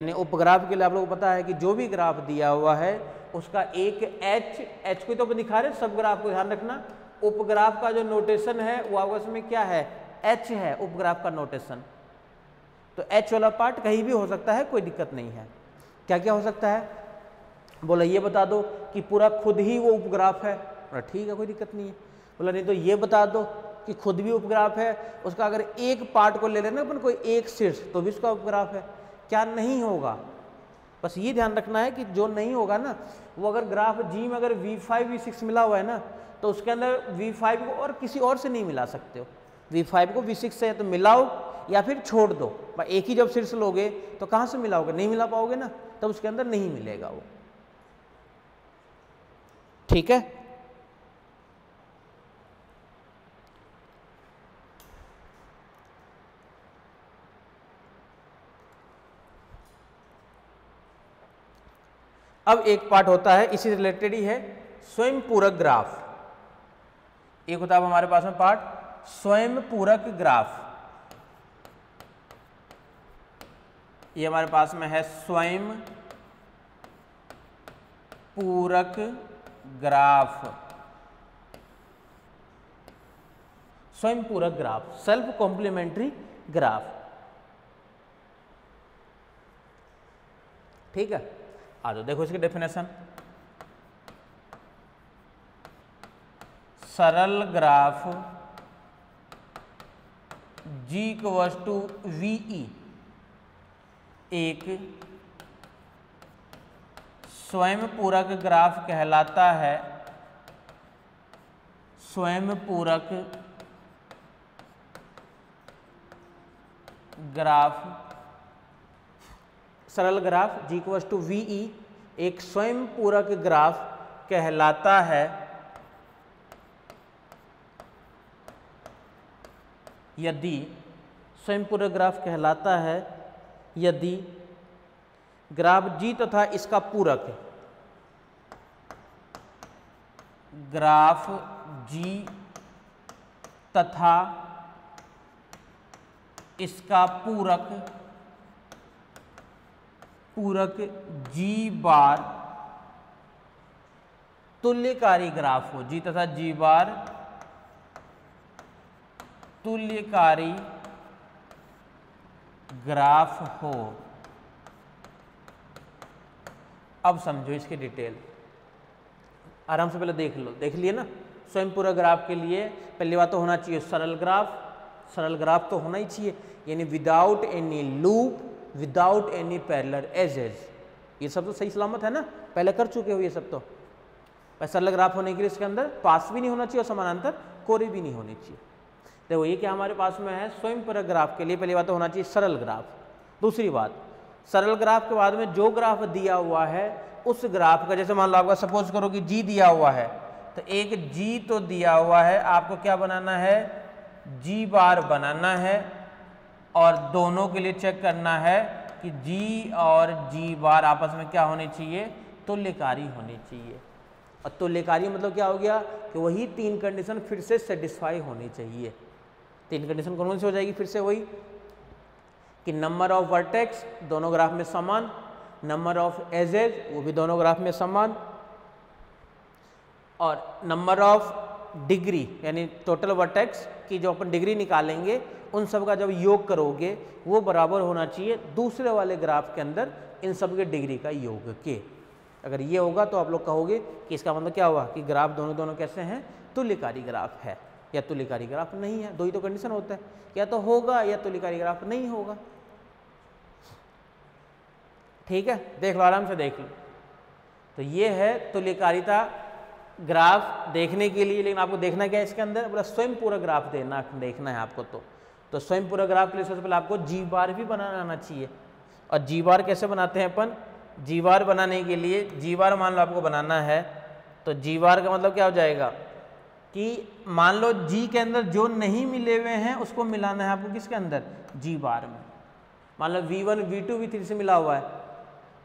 यानी उपग्राफ के लिए आप लोगों को पता है कि जो भी ग्राफ दिया हुआ है, उसका एक एच एच को तो दिखा रहे सब ग्राफ को ध्यान रखना। उपग्राफ का जो नोटेशन है, वो आपस में क्या है? एच है उपग्राफ का नोटेशन तो एच वाला पार्ट कहीं भी हो सकता है, कोई दिक्कत नहीं है। क्या क्या हो सकता है? बोला, ये बता दो कि पूरा खुद ही वो उपग्राफ है। बोला, ठीक है, कोई दिक्कत नहीं है। बोला, नहीं तो ये बता दो कि खुद भी उपग्राफ है, उसका अगर एक पार्ट को ले लेना अपन कोई एक शीर्ष तो भी उसका उपग्राफ है। क्या नहीं होगा? बस ये ध्यान रखना है कि जो नहीं होगा ना, वो अगर ग्राफ जी में अगर वी फाइव वी सिक्स मिला हुआ है ना तो उसके अंदर वी फाइव को और किसी और से नहीं मिला सकते हो। वी फाइव को वी सिक्स से तो मिलाओ या फिर छोड़ दो। एक ही जब शीर्ष लोगे तो कहाँ से मिलाओगे? नहीं मिला पाओगे ना, तब तो उसके अंदर नहीं मिलेगा वो। ठीक है? अब एक पार्ट होता है, इसी रिलेटेड ही है स्वयं पूरक ग्राफ। एक होता है हमारे पास में पार्ट स्वयं पूरक ग्राफ। ये हमारे पास में है स्वयं पूरक ग्राफ। स्वयं पूरक ग्राफ सेल्फ कॉम्प्लीमेंट्री ग्राफ। ठीक है? आ जाओ, देखो इसकी डेफिनेशन सरल ग्राफ जी कवस टू वीई एक, स्वयं पूरक ग्राफ कहलाता है। स्वयं पूरक ग्राफ सरल graph G two V E एक स्वयं पूरक ग्राफ कहलाता है। यदि स्वयं पूरक ग्राफ कहलाता है, यदि ग्राफ जी तथा तो इसका पूरक ग्राफ जी तथा इसका पूरक पूरक जी बार तुल्यकारी ग्राफ हो। जी तथा जी बार तुल्यकारी ग्राफ हो। अब समझो इसके डिटेल। आराम से पहले देख लो। देख लिए ना? स्वयं पूरा ग्राफ के लिए पहली बात तो होना चाहिए सरल ग्राफ। सरल ग्राफ तो होना ही चाहिए। यानी without any loop without any parallel edge edge ये सब तो सही सलामत है ना? पहले कर चुके हो ये सब तो। सरल ग्राफ होने के लिए इसके अंदर, पास भी नहीं होना चाहिए और समानांतर कोरी भी नहीं होनी चाहिए। देखो, ये क्या हमारे पास में है? स्वयं पर ग्राफ के लिए पहली बात तो होना चाहिए सरल ग्राफ। दूसरी बात, सरल ग्राफ के बाद में जो ग्राफ दिया हुआ है, उस ग्राफ का जैसे मान लो आपका सपोज़ करो कि जी दिया हुआ है तो एक जी तो दिया हुआ है, आपको क्या बनाना है? जी बार बनाना है। और दोनों के लिए चेक करना है कि जी और जी बार आपस में क्या होने चाहिए? तुल्यकारी होनी चाहिए। और तुल्यकारी मतलब क्या हो गया? कि वही तीन कंडीशन फिर से सेटिस्फाई होनी चाहिए। तीन कंडीशन कौन सी हो जाएगी फिर से वही? कि नंबर ऑफ़ वर्टेक्स दोनों ग्राफ में समान नंबर ऑफ़ एजेज वो भी दोनों ग्राफ में समान, और नंबर ऑफ़ डिग्री यानी टोटल वर्टेक्स की जो अपन डिग्री निकालेंगे उन सब का जब योग करोगे, वो बराबर होना चाहिए दूसरे वाले ग्राफ के अंदर इन सब के डिग्री का योग के। अगर ये होगा तो आप लोग कहोगे कि इसका मतलब क्या हुआ? कि ग्राफ दोनों दोनों कैसे हैं? तुल्यकारी ग्राफ है। या तुल्यकारी ग्राफ नहीं है, दो ही तो कंडीशन होता है। या तो होगा या तुल्यकारी ग्राफ नहीं होगा। ठीक है? देख लो, आराम से देख लो। तो ये है तुल्यकारिता ग्राफ देखने के लिए, लेकिन आपको देखना क्या है इसके अंदर? बोला स्वयं पूरा ग्राफ देना, देखना है आपको तो। तो स्वयं पूरा ग्राफ के लिए सबसे पहले आपको जी बार भी बनाना आना चाहिए। और जी बार कैसे बनाते हैं अपन? जी बार बनाने के लिए जी बार मान लो आपको बनाना है। तो जी बार का मतलब क्या हो जाएगा कि मान लो जी के अंदर जो नहीं मिले हुए हैं, उसको मिलाना है आपको किसके अंदर? जी बार में। मान लो V one V two V three से मिला हुआ है।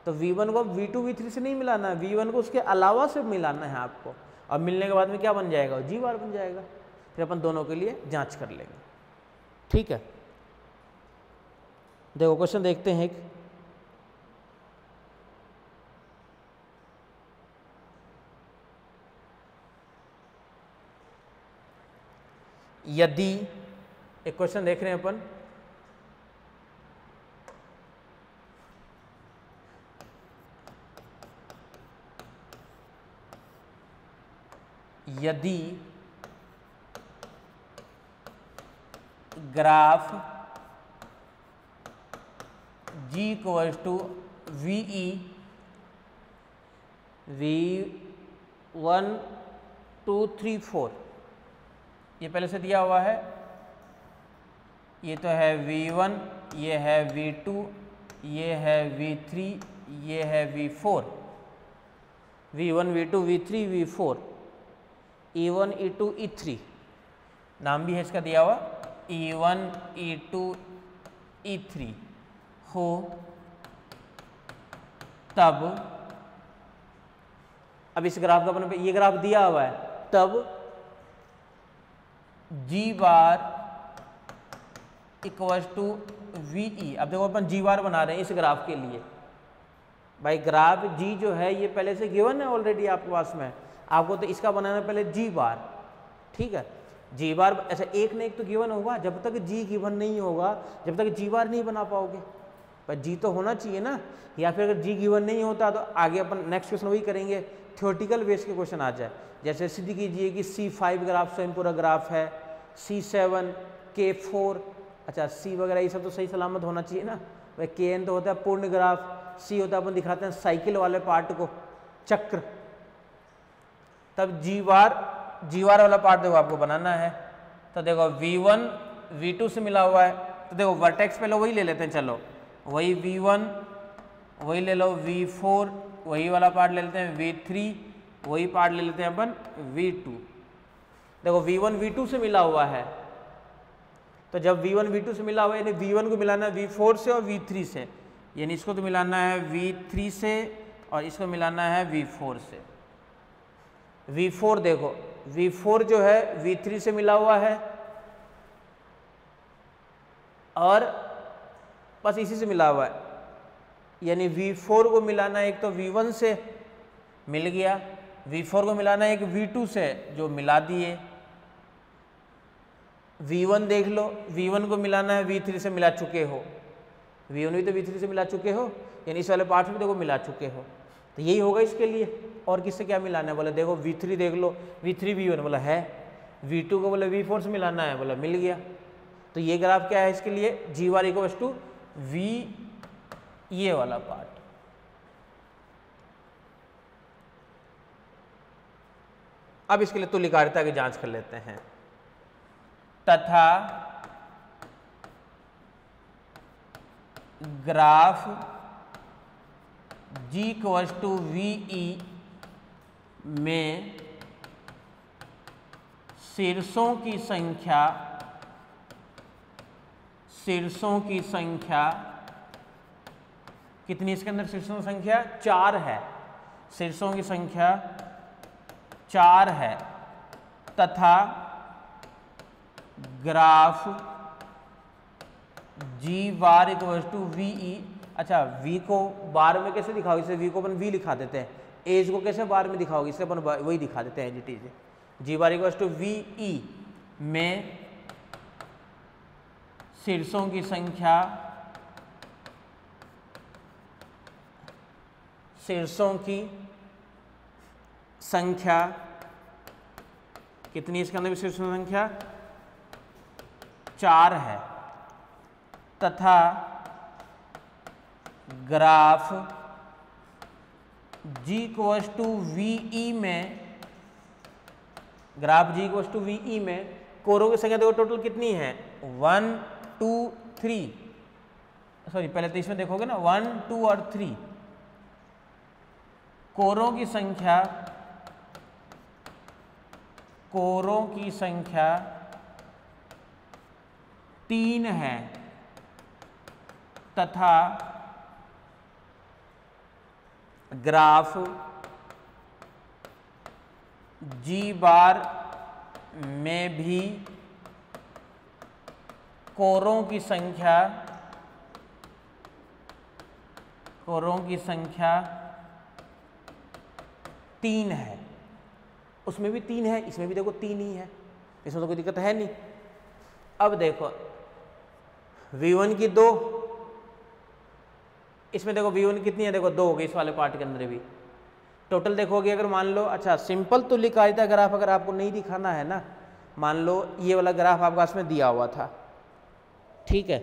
तो वी वन को वी टू वी थ्री से नहीं मिलाना है। वी वन को उसके अलावा से मिलाना है आपको। और मिलने के बाद में क्या बन जाएगा? जी बार बन जाएगा। फिर अपन दोनों के लिए जाँच कर लेंगे। ठीक है? देखो, क्वेश्चन देखते हैं एक। यदि, एक क्वेश्चन देख रहे हैं अपन। यदि graph G equals to V E V one two three four. ये पहले से दिया हुआ है। ये तो है वी वन, ये है वी टू, ये है वी थ्री, ये है V four. V one, V two, V three, V four. E one, E two, E three. नाम भी है इसका दिया हुआ। E one E two E three हो, तब, अब इस ग्राफ का अपने ये ग्राफ दिया हुआ है, तब G bar equal to V E अब देखो अपन जी बार बना रहे हैं इस ग्राफ के लिए। भाई ग्राफ जी जो है, ये पहले से गिवन है ऑलरेडी आपके पास में। आपको तो इसका बनाना पहले जी बार ठीक है? जी बार ऐसा एक ना एक तो गिवन होगा, जब तक जी गिवन नहीं होगा, जब तक जी बार नहीं बना पाओगे। पर जी तो होना चाहिए ना, या फिर अगर जी गिवन नहीं होता तो आगे अपन नेक्स्ट क्वेश्चन वही करेंगे। थियोटिकल बेस के क्वेश्चन आ जाए। जैसे सिद्ध कीजिए कि सी फाइव ग्राफ स्वयं पूरा ग्राफ है। सी सेवन के फोर अच्छा सी वगैरह ये सब तो सही सलामत होना चाहिए ना। भाई के एन तो होता है पूर्ण ग्राफ सी होता है अपन दिखाते हैं साइकिल वाले पार्ट को, चक्र। तब जीवार जीवार वाला पार्ट देखो आपको बनाना है। तो देखो V1 V2 से मिला हुआ है। तो देखो वर्टेक्स पहले वही ले लेते हैं, चलो। वही V1 वही ले लो V4 वही वाला पार्ट ले लेते हैं V3 वही पार्ट ले लेते हैं अपन V2 देखो V1 V2 से मिला हुआ है। तो जब V1 V2 से मिला हुआ है, यानी V1 को मिलाना है V4 से और V3 से। यानी इसको तो मिलाना है V3 से और इसको मिलाना है V4 से। V4 देखो। V4 जो है V3 से मिला हुआ है। और बस इसी से मिला हुआ है। यानी V4 को मिलाना एक तो V1 से मिल गया। V4 को मिलाना एक V2 से जो मिला दिए। V1 देख लो। V1 को मिलाना है V3 से मिला चुके हो। V1 भी तो V3 से मिला चुके हो। यानी इस वाले पार्ट में देखो मिला चुके हो। तो यही होगा इसके लिए। और किससे क्या मिलाना है? बोले, देखो V3 देख लो। V3 V1 बोला, है। V2 को बोले V4 से मिलाना है। बोला, मिल गया। तो ये ग्राफ क्या है इसके लिए? G bar equals to V ये वाला पार्ट अब इसके लिए तुल्यकारिता की जाँच कर लेते हैं। तथा graph G equals to V E में शीर्षों की संख्या, शीर्षों की संख्या कितनी इसके अंदर? शीर्षों की संख्या चार है। शीर्षों की संख्या चार है तथा graph G bar equal to V E अच्छा वी को बार में कैसे दिखाओगे? इसे वी को अपन वी लिखा देते हैं। एज को कैसे बार में दिखाओगे? इसे अपन वही दिखा देते हैं जी G bar equal to V E में शीर्षों की संख्या शीर्षों की संख्या कितनी इसके अंदर शीर्षों की संख्या? चार है। तथा graph G equals to V E में, graph G equals to V E में, कोरों की संख्या देखो टोटल कितनी है? One, two, three. सॉरी पहले तो इसमें देखोगे ना, वन, टू और थ्री। कोरों की संख्या, कोरों की संख्या तीन है, तथा ग्राफ जी बार में भी कोरों की संख्या, कोरों की संख्या तीन है। उसमें भी तीन है, इसमें भी देखो तीन ही है। इसमें तो कोई दिक्कत है नहीं। अब देखो V1 की दो इसमें देखो V1 कितनी है? देखो दो हो गई इस वाले पार्ट के अंदर भी। टोटल देखोगे अगर मान लो अच्छा सिंपल तुल्यकारिता ग्राफ अगर आपको नहीं दिखाना है ना, मान लो ये वाला ग्राफ आपका इसमें दिया हुआ था। ठीक है?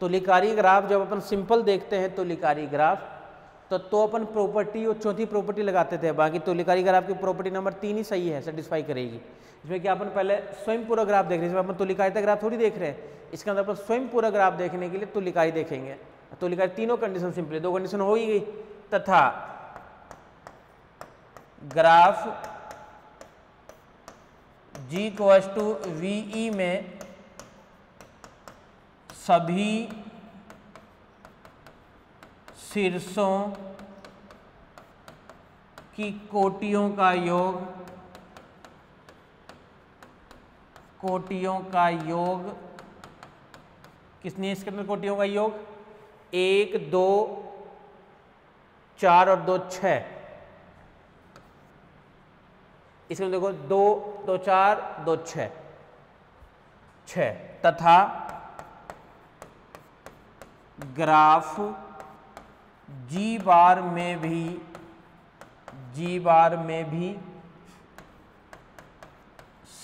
तुलिकारी ग्राफ जब अपन सिंपल देखते हैं तुलिकारी ग्राफ तो तो अपन प्रॉपर्टी और चौथी प्रॉपर्टी लगाते थे। बाकी तुलिकारी ग्राफ की प्रॉपर्टी नंबर तीन ही सही है सेटिस्फाई करेगी। इसमें क्या अपन पहले स्वयं पूरा ग्राफ देख रहे हैं। इसमें अपन तुलिकारिता ग्राफ थोड़ी देख रहे हैं। इसके अंदर अपन स्वयं पूरा ग्राफ देखने के लिए तुलिकाई देखेंगे। तुलिकाई तीनों कंडीशन सिंपली दो कंडीशन हो ही गई। तथा graph G equals to V में सभी शीर्षों की कोटियों का योग, कोटियों का योग, किसने इसके अंदर कोटियों का योग? एक, दो, चार और दो छ इसमें देखो, दो दो, चार, दो छ छ तथा ग्राफ जी बार में भी, जी बार में भी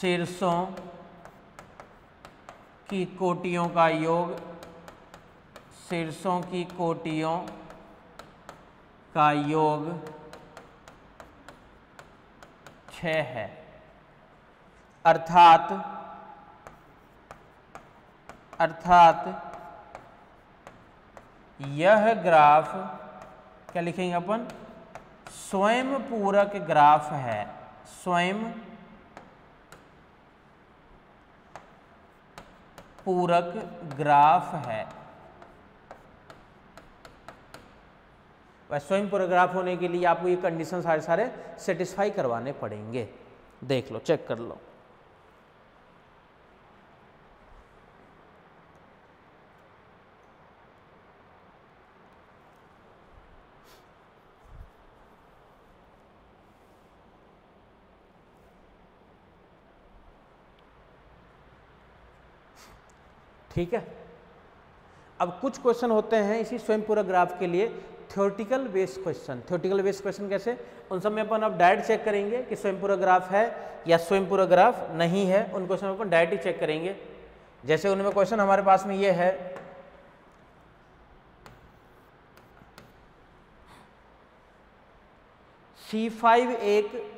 शीर्षों की कोटियों का योग शीर्षों की कोटियों का योग छ है। अर्थात अर्थात यह ग्राफ, क्या लिखेंगे अपन? स्वयं पूरक ग्राफ है। स्वयं पूरक ग्राफ है। स्वयं पूरक ग्राफ होने के लिए आपको ये कंडीशन सारे सारे सेटिस्फाई करवाने पड़ेंगे। देख लो चेक कर लो। ठीक है? अब कुछ क्वेश्चन होते हैं इसी स्वयं पूरा ग्राफ के लिए theoretical based question theoretical based question कैसे? उन सब में अपन अब डायरेक्ट चेक करेंगे कि स्वयं पूरा ग्राफ है या स्वयं पूरा ग्राफ नहीं है, उन क्वेश्चन में अपन डायरेक्ट ही चेक करेंगे। जैसे उनमें क्वेश्चन हमारे पास में ये है। सी फाइव एक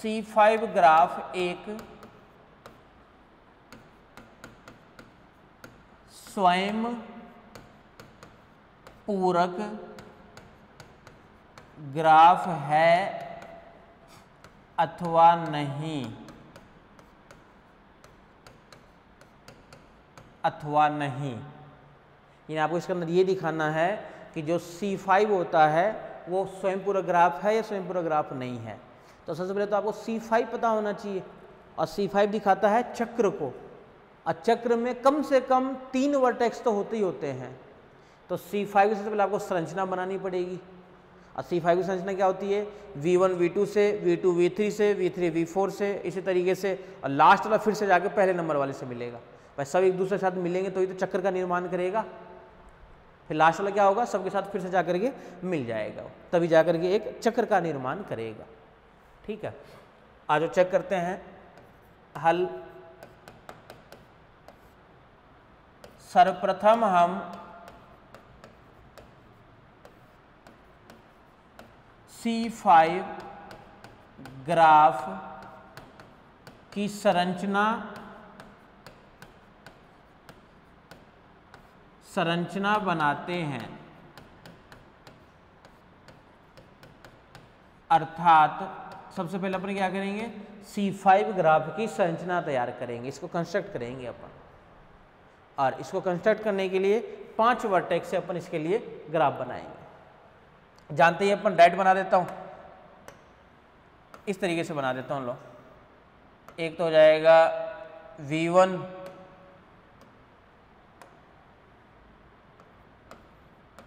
सी फाइव ग्राफ एक स्वयं पूरक ग्राफ है अथवा नहीं? अथवा नहीं। यानी आपको इसके अंदर ये दिखाना है कि जो C5 होता है, वो स्वयं पूरा ग्राफ है या स्वयं पूरा ग्राफ नहीं है। तो सबसे पहले तो आपको C5 पता होना चाहिए। और C5 दिखाता है चक्र को। और चक्र में कम से कम तीन वर्टेक्स तो होते ही होते हैं। तो C5 की सबसे पहले आपको संरचना बनानी पड़ेगी। और C5 की संरचना क्या होती है? V1 V2 से V2 V3 से V3 V4 से, इसी तरीके से। और लास्ट वाला फिर से जाके पहले नंबर वाले से मिलेगा। भाई सब एक दूसरे के साथ मिलेंगे तो ही तो चक्र का निर्माण करेगा। फिर लास्ट वाला क्या होगा? सबके साथ फिर से जाकर के मिल जाएगा। तभी जाकर के एक चक्र का निर्माण करेगा। ठीक है? आज चेक करते हैं। हल। सर्वप्रथम हम सी फाइव ग्राफ की संरचना संरचना बनाते हैं। अर्थात सबसे पहले अपन क्या करेंगे? C5 ग्राफ की संरचना तैयार करेंगे। इसको कंस्ट्रक्ट करेंगे अपन। और इसको कंस्ट्रक्ट करने के लिए पाँच वर्टेक्स से अपन इसके लिए ग्राफ बनाएँगे। जानते ही अपन डायरेक्ट बना देता हूँ। इस तरीके से बना देता हूँ लो। एक तो हो जाएगा V1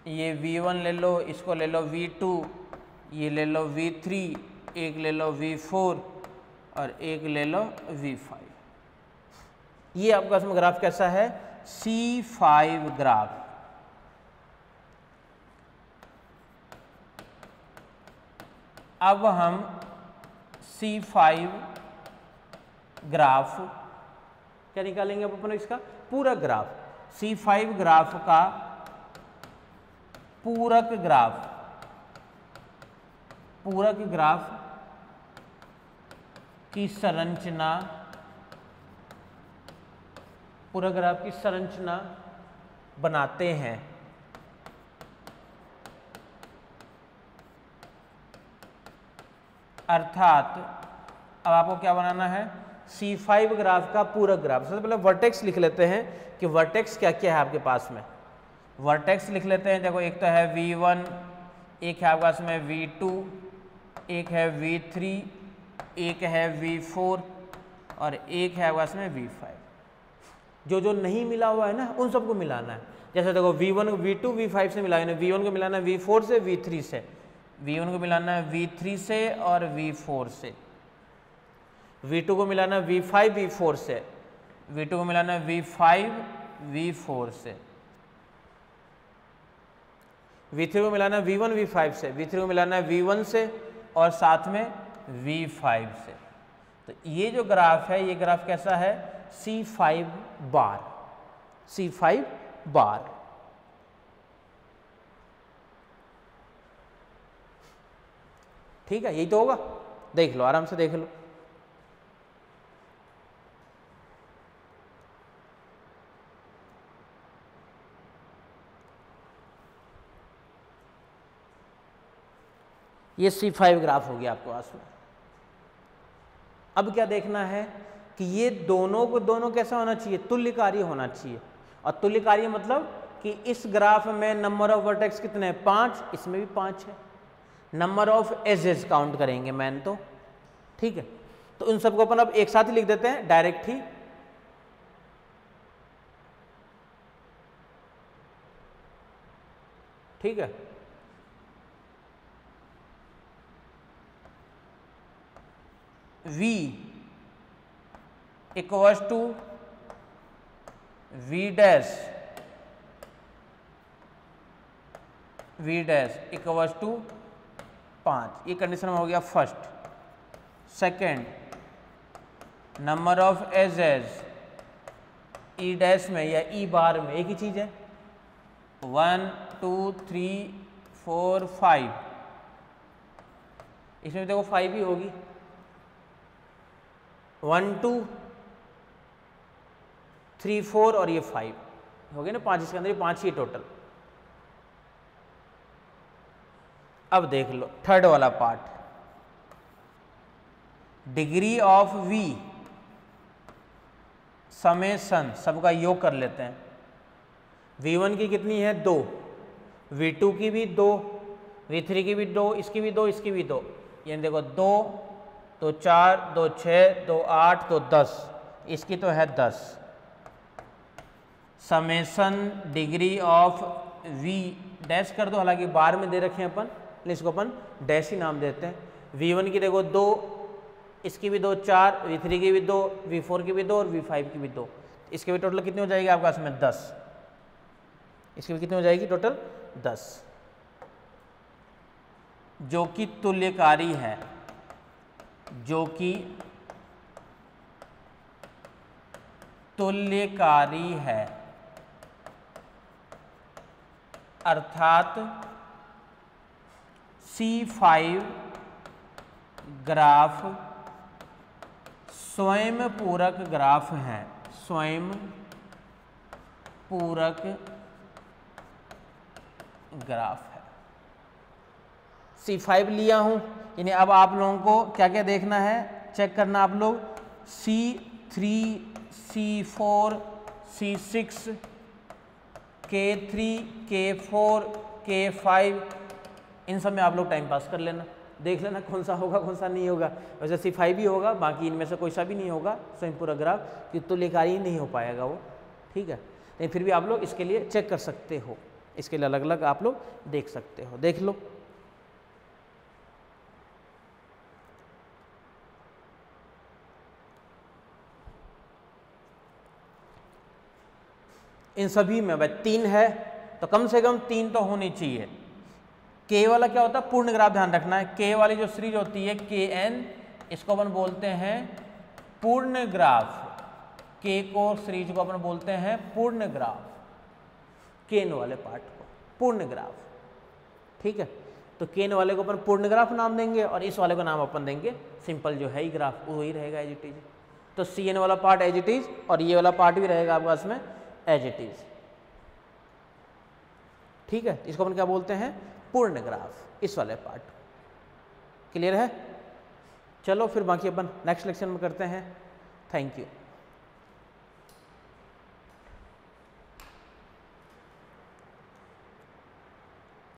ये V1 ले लो, इसको ले लो V2 ये ले लो V3 एक ले लो V4 और एक ले लो V5 ये आपका इसमें ग्राफ कैसा है? C5 ग्राफ अब हम C5 ग्राफ क्या निकालेंगे अब अपन इसका? पूरा ग्राफ C5 ग्राफ का पूरक ग्राफ पूरक ग्राफ की संरचना पूरक ग्राफ की संरचना बनाते हैं। अर्थात, अब आपको क्या बनाना है? C5 ग्राफ का पूरक ग्राफ। सबसे पहले वर्टेक्स लिख लेते हैं कि वर्टेक्स क्या क्या है आपके पास में। वर्टेक्स लिख लेते हैं, देखो एक तो है V1 एक है आपके पास में V2 एक है V3 एक है V4 और एक है आपके पास में V5 जो जो नहीं मिला हुआ है ना, उन सबको मिलाना है। जैसे देखो V1 V2 V5 से मिला V1 को मिलाना है V4 से V3 से। V1 को मिलाना है V3 से और V4 से। V2 को मिलाना है V5 V4 से। V2 को मिलाना है V5 V4 से। V3 को मिलाना है V1 V5 से। V3 को मिलाना है V1 से और साथ में V5 से। तो ये जो ग्राफ है, ये ग्राफ कैसा है? C5 बार C5 बार ठीक है, यही तो होगा। देख लो, आराम से देख लो। ये सी फाइव ग्राफ हो गया आपके पास में। अब क्या देखना है कि ये दोनों को, दोनों कैसा होना चाहिए? तुल्यकारी होना चाहिए। और तुल्यकारी मतलब कि इस ग्राफ में नंबर ऑफ़ वर्टेक्स कितने हैं? पाँच। इसमें भी पाँच है। नंबर ऑफ़ एजेस काउंट करेंगे मैन तो। ठीक है? तो उन सबको अपन अब एक साथ ही लिख देते हैं। डायरेक्ट ही। ठीक है? V equals to v dash v dash equals to पाँच। ये कंडीशन में हो गया first second number of edge edge E dash में या ई e बार में एक ही चीज़ है। One two three four five इसमें देखो फाइव ही होगी। वन टू थ्री फोर और ये फाइव। हो गए ना पाँच, इसके अंदर ये पाँच ही टोटल अब देख लो थर्ड वाला part degree of V summation सबका योग कर लेते हैं। V1 की कितनी है? दो। V2 की भी दो V3 की भी दो, इसकी भी दो, इसकी भी दो। यानी देखो, दो दो चार, दो छः दो आठ, दो दस। इसकी तो है दस। Summation degree of V dash कर दो, हालाँकि बार में दे रखे हैं अपन इसको अपन डैश ही नाम देते हैं। V1 की देखो दो, इसकी भी दो चार V3 की भी दो V4 की भी दो और V5 की भी दो। इसके भी टोटल कितनी हो जाएगी आपका इसमें दस? इसकी भी कितनी हो जाएगी टोटल दस। जो कि तुल्यकारी है। जो कि तुल्यकारी है। अर्थात C5 ग्राफ स्वयं पूरक ग्राफ है। स्वयं पूरक ग्राफ है। C5 लिया हूँ। यानी अब आप लोगों को क्या क्या देखना है? चेक करना आप लोग। C three C four C six K three K four K five इन सब में आप लोग टाइम पास कर लेना। देख लेना कौन सा होगा, कौन सा नहीं होगा। वैसे सी फाइव ही होगा, बाकी इनमें से कोई सा भी नहीं होगा। स्वयं पूरा ग्राफ कि तो लेकर ही नहीं हो पाएगा वो। ठीक है? लेकिन फिर भी आप लोग इसके लिए चेक कर सकते हो। इसके लिए अलग अलग आप लोग देख सकते हो। देख लो। इन सभी में, भाई, तीन है तो कम से कम तीन तो होनी चाहिए। के वाला क्या होता है? पूर्ण ग्राफ ध्यान रखना है। के वाली जो सीरीज़ होती है के एन इसको अपन बोलते हैं पूर्ण ग्राफ के को सीरीज़ को अपन बोलते हैं पूर्ण ग्राफ केन वाले पार्ट को पूर्ण ग्राफ ठीक है? तो केन वाले को अपन पूर्ण ग्राफ नाम देंगे और इस वाले को नाम अपन देंगे सिंपल जो है ही ग्राफ। वो ही रहेगा एज इट इज़ तो सी एन वाला पार्ट एज इट इज़ और ये वाला पार्ट भी रहेगा आपका पास में एज इट इज़ ठीक है, इसको अपन क्या बोलते हैं? पूर्ण ग्राफ इस वाले पार्ट क्लियर है? चलो फिर बाकी अपन नेक्स्ट लेक्चर में करते हैं। Thank you